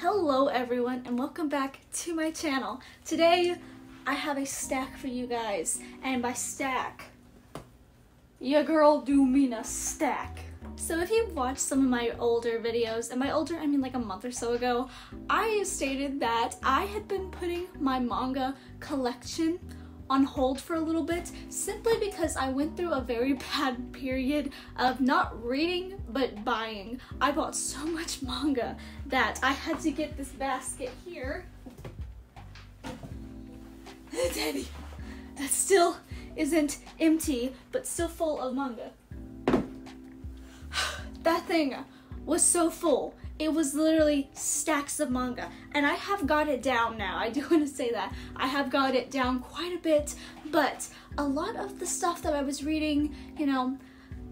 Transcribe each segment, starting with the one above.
Hello everyone and welcome back to my channel. Today I have a stack for you guys and by stack, your girl do mean a stack. So if you've watched some of my older videos, and by older I mean like a month or so ago, I stated that I had been putting my manga collection on hold for a little bit simply because I went through a very bad period of not reading but buying. I bought so much manga that I had to get this basket here. Daddy, that still isn't empty but still full of manga. that thing was so full. It was literally stacks of manga. And i have got it down now. I do want to say that. I have got it down quite a bit. But a lot of the stuff that i was reading you know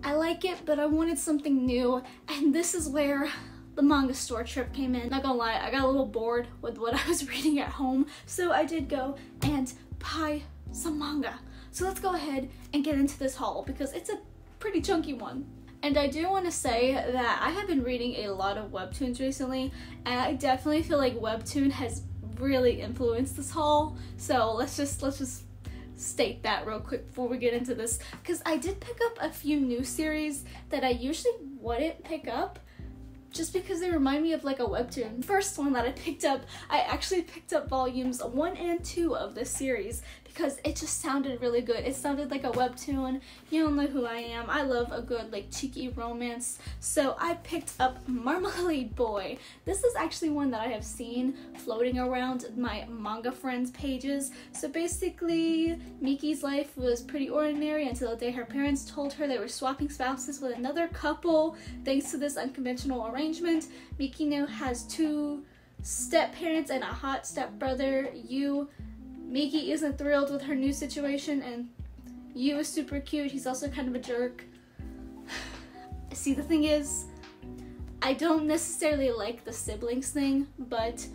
i like it but i wanted something new. And this is where the manga store trip came in. Not gonna lie i got a little bored with what i was reading at home. So i did go and buy some manga. So let's go ahead and get into this haul because it's a pretty chunky one and I do want to say that I have been reading a lot of webtoons recently, and I definitely feel like webtoon has really influenced this haul. So let's just let's just state that real quick before we get into this because I did pick up a few new series that I usually wouldn't pick up just because they remind me of like a webtoon. First one that I picked up, I actually picked up volumes one and two of this series because it just sounded really good. It sounded like a webtoon. You don't know who I am. I love a good like cheeky romance. So I picked up Marmalade Boy. This is actually one that I have seen floating around my manga friends pages. So basically, Miki's life was pretty ordinary until the day her parents told her they were swapping spouses with another couple. Thanks to this unconventional arrangement, Miki now has two step parents and a hot step brother. You Miki isn't thrilled with her new situation, and Yu is super cute. He's also kind of a jerk. See, the thing is, I don't necessarily like the siblings thing, but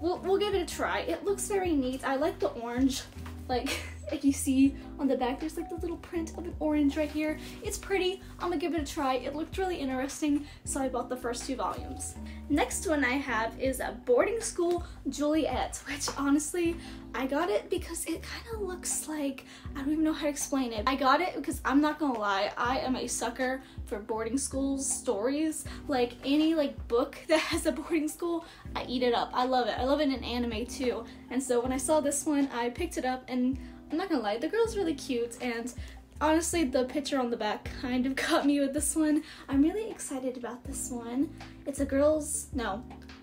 we'll, we'll give it a try. It looks very neat. I like the orange, like like you see on the back there's like the little print of an orange right here. It's pretty. I'm gonna give it a try. It looked really interesting so i bought the first two volumes. Next one i have is a boarding school juliet which honestly i got it because it kind of looks like i don't even know how to explain it. I got it because i'm not gonna lie i am a sucker for boarding school stories. Like any like book that has a boarding school i eat it up. I love it. I love it in anime too. And so when i saw this one i picked it up and I'm not gonna lie, the girl's really cute and honestly the picture on the back kind of got me with this one. I'm really excited about this one. It's a girl's, no,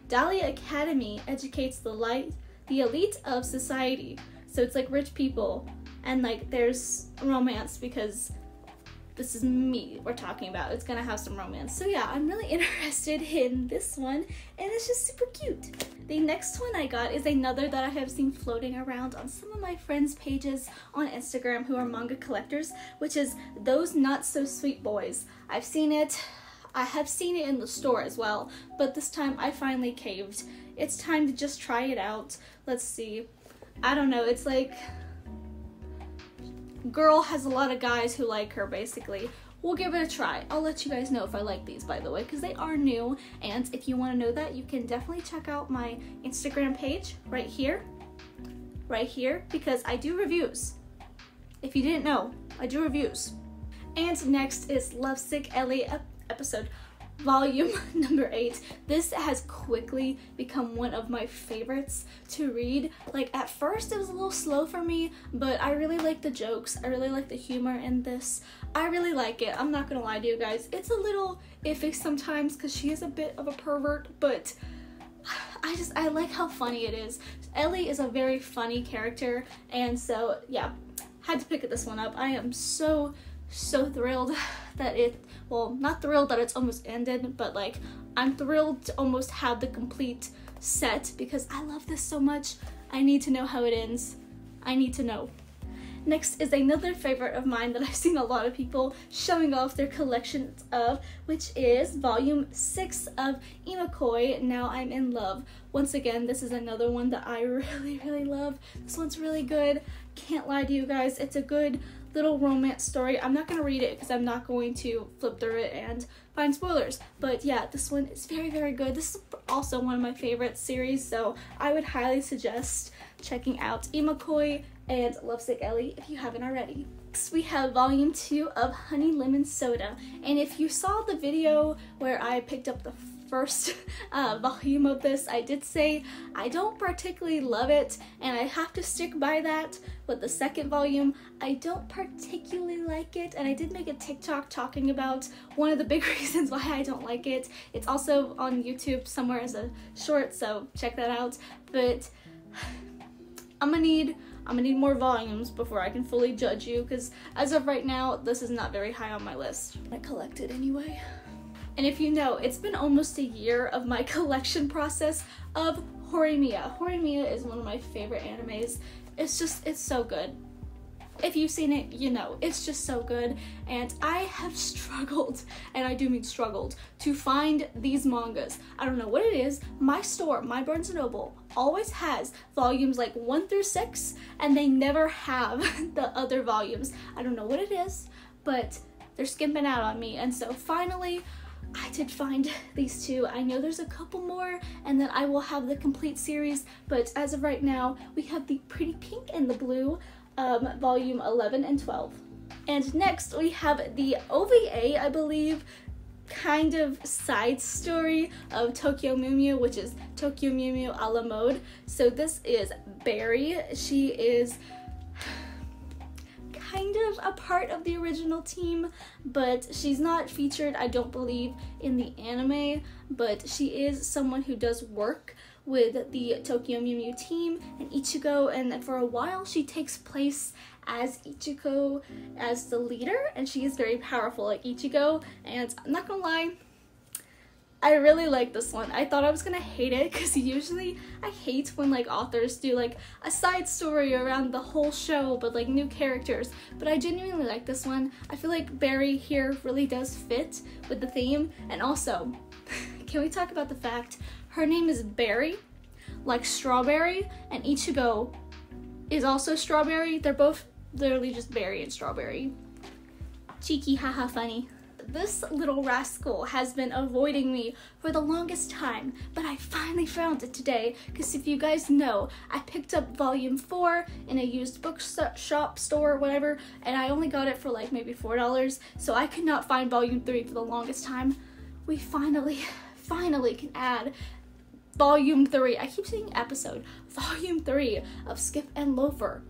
Dahlia Academy educates the light, the elite of society. So it's like rich people and like there's romance because this is me we're talking about. It's gonna have some romance. So yeah, I'm really interested in this one and it's just super cute. The next one I got is another that I have seen floating around on some of my friends' pages on Instagram who are manga collectors, which is Those Not So Sweet Boys. I've seen it, I have seen it in the store as well, but this time I finally caved. It's time to just try it out. Let's see. I don't know, it's like girl has a lot of guys who like her basically. We'll give it a try. I'll let you guys know if I like these by the way because they are new and if you want to know that you can definitely check out my Instagram page right here. Right here because I do reviews. If you didn't know, I do reviews. And next is Lovesick Ellie episode volume number eight. This has quickly become one of my favorites to read. Like at first it was a little slow for me, but I really like the jokes. I really like the humor in this. I really like it. I'm not gonna lie to you guys. It's a little iffy sometimes because she is a bit of a pervert, but I just I like how funny it is. Ellie is a very funny character, and so yeah, had to pick this one up. I am so so thrilled that it well not thrilled that it's almost ended but like i'm thrilled to almost have the complete set because i love this so much i need to know how it ends i need to know Next is another favorite of mine that I've seen a lot of people showing off their collections of, which is volume 6 of Imakoi, Now I'm in Love. Once again, this is another one that I really, really love. This one's really good. Can't lie to you guys, it's a good little romance story. I'm not going to read it because I'm not going to flip through it and find spoilers. But yeah, this one is very, very good. This is also one of my favorite series, so I would highly suggest checking out Imakoi and Lovesick Ellie if you haven't already. Next, we have volume two of Honey Lemon Soda. And if you saw the video where I picked up the first uh, volume of this, I did say I don't particularly love it, and I have to stick by that. With the second volume, I don't particularly like it, and I did make a TikTok talking about one of the big reasons why I don't like it. It's also on YouTube somewhere as a short, so check that out. But I'm gonna need I'm gonna need more volumes before I can fully judge you because as of right now, this is not very high on my list. I collected anyway. And if you know, it's been almost a year of my collection process of Horimiya. Horimiya is one of my favorite animes. It's just, it's so good. If you've seen it, you know, it's just so good. And I have struggled, and I do mean struggled, to find these mangas. I don't know what it is. My store, my Barnes & Noble, always has volumes like 1 through 6, and they never have the other volumes. I don't know what it is, but they're skimping out on me. And so finally, I did find these two. I know there's a couple more and then I will have the complete series, but as of right now, we have the Pretty Pink and the Blue, um, volume 11 and 12. And next we have the OVA, I believe, kind of side story of Tokyo Mew Mew, which is Tokyo Mew a la mode. So this is Berry. She is kind of a part of the original team, but she's not featured, I don't believe, in the anime, but she is someone who does work with the Tokyo Mew Mew team and Ichigo, and for a while she takes place as Ichigo as the leader, and she is very powerful like Ichigo, and I'm not gonna lie, I really like this one. I thought I was gonna hate it because usually I hate when like authors do like a side story around the whole show but like new characters. But I genuinely like this one. I feel like Berry here really does fit with the theme. And also, can we talk about the fact her name is Berry, like strawberry, and Ichigo is also strawberry. They're both literally just berry and strawberry. Cheeky, haha, funny this little rascal has been avoiding me for the longest time, but I finally found it today because if you guys know, I picked up volume 4 in a used bookshop store or whatever, and I only got it for like maybe $4, so I could not find volume 3 for the longest time. We finally, finally can add volume 3. I keep saying episode. Volume 3 of Skip and Loafer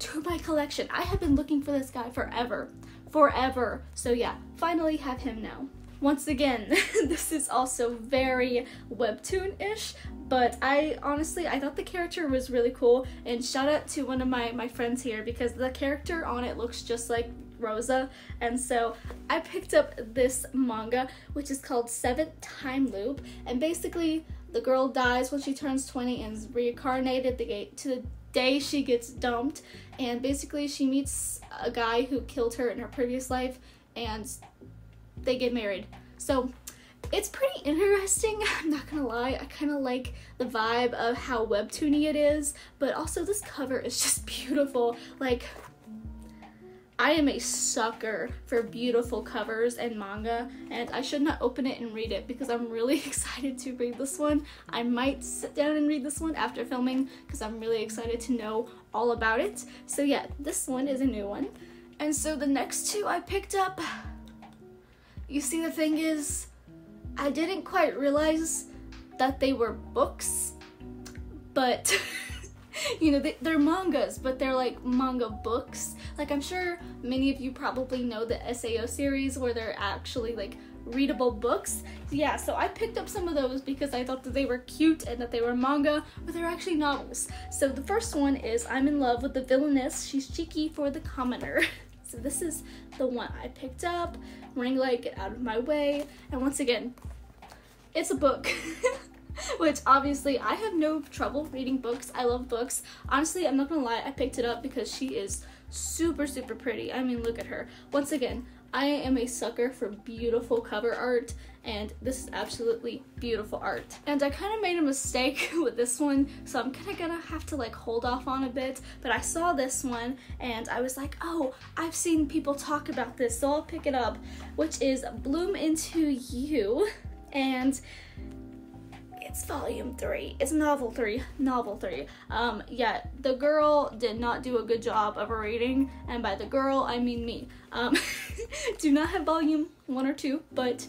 to my collection. I have been looking for this guy forever forever. So yeah, finally have him now. Once again, this is also very webtoon-ish, but I honestly, I thought the character was really cool, and shout out to one of my, my friends here because the character on it looks just like Rosa, and so I picked up this manga, which is called Seventh Time Loop, and basically the girl dies when she turns 20 and is reincarnated the to the day she gets dumped. And basically she meets a guy who killed her in her previous life and they get married. So it's pretty interesting i'm not gonna lie. I kind of like the vibe of how webtoony it is but also this cover is just beautiful. Like I am a sucker for beautiful covers and manga, and I should not open it and read it because I'm really excited to read this one. I might sit down and read this one after filming because I'm really excited to know all about it. So, yeah, this one is a new one. And so, the next two I picked up, you see, the thing is, I didn't quite realize that they were books, but. you know, they, are mangas, but they're like manga books. Like, I'm sure many of you probably know the SAO series where they're actually like readable books. Yeah, so I picked up some of those because I thought that they were cute and that they were manga, but they're actually novels. So the first one is I'm in love with the villainess. She's cheeky for the commoner. so this is the one I picked up. Ring light, get out of my way. And once again, it's a book. which obviously I have no trouble reading books. I love books. Honestly, I'm not gonna lie, I picked it up because she is super, super pretty. I mean, look at her. Once again, I am a sucker for beautiful cover art and this is absolutely beautiful art. And I kind of made a mistake with this one, so I'm kind of gonna have to like hold off on a bit, but I saw this one and I was like, oh, I've seen people talk about this, so I'll pick it up, which is Bloom Into You, and it's volume three. It's novel three. Novel three. Um, yeah, the girl did not do a good job of reading, and by the girl, I mean me. Um, do not have volume one or two, but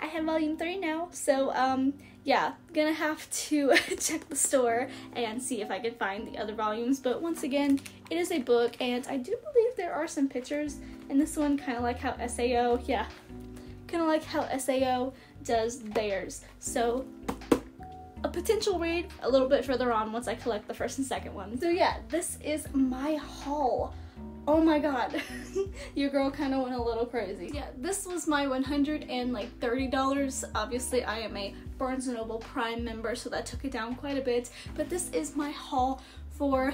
I have volume three now. So, um, yeah, gonna have to check the store and see if I can find the other volumes. But once again, it is a book, and I do believe there are some pictures in this one, kind of like how SAO, yeah, kind of like how SAO does theirs. So, a potential read a little bit further on once I collect the first and second one. So yeah, this is my haul. Oh my god. Your girl kind of went a little crazy. Yeah this was my 100 and like 30 dollars. Obviously i am a barnes & noble prime member so that took it down quite a bit. But this is my haul for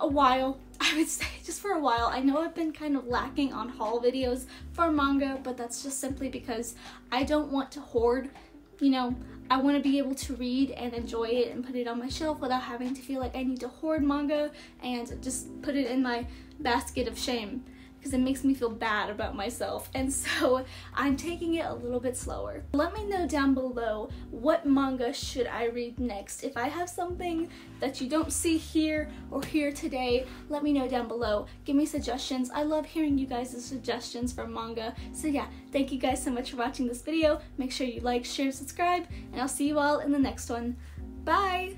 a while i would say just for a while. I know i've been kind of lacking on haul videos for manga but that's just simply because i don't want to hoard you know. I want to be able to read and enjoy it and put it on my shelf without having to feel like I need to hoard manga and just put it in my basket of shame because it makes me feel bad about myself. And so I'm taking it a little bit slower. Let me know down below what manga should I read next. If I have something that you don't see here or here today, let me know down below. Give me suggestions. I love hearing you guys' suggestions for manga. So yeah, thank you guys so much for watching this video. Make sure you like, share, subscribe, and I'll see you all in the next one. Bye!